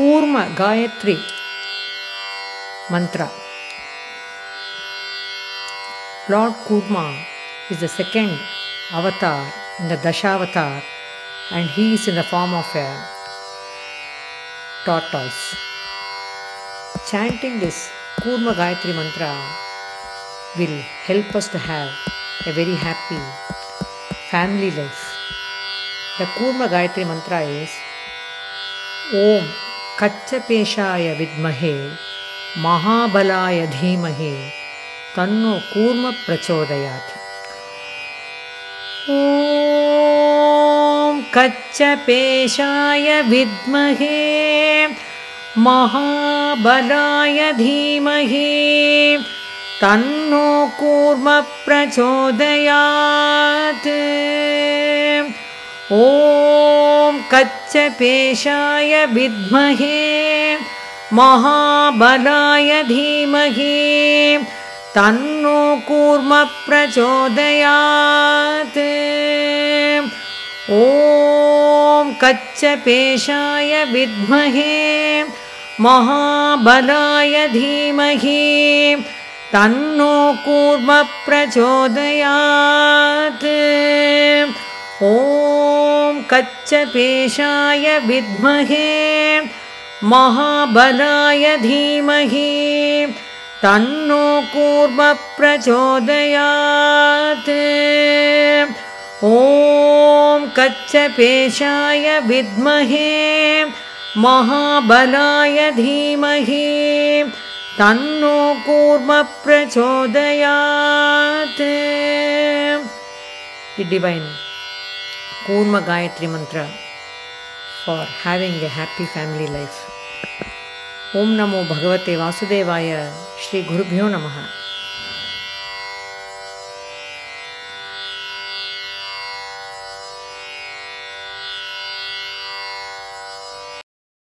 Kurma Gayatri mantra. Lord Kurma is the second avatar in the Dashavatar and he is in the form of a tortoise. Chanting this Kurma Gayatri mantra will help us to have a very happy family life. The Kurma Gayatri mantra is Om Vidmahe Mahabalaya Dhimahe Tanno Kurma Prachodayat. ॐ कच्चपेशाय विद्महे महाबलाय धीमहि तन्नो कूर्मप्रचोदयात् ॐ कच्चपेशाय विद्महे महाबलाय धीमहि तन्नो कूर्मप्रचोदयात् ॐ कच्चपेशाय विद्महे महाबलाय धीमहि तन्नो कूर्मप्रचोदयात् कच्चपेशाय विद्महे महाबलाय धीमहि तन्नो कूर्मप्रचोदयात्। ॐ कच्चपेशाय विद्महे महाबलाय धीमहि तन्नो कूर्मप्रचोदयात्। Divine Kurma Gayatri mantra for having a happy family life. ॐ नमो भगवते वासुदेवाय श्रीगुरुभ्यो नमः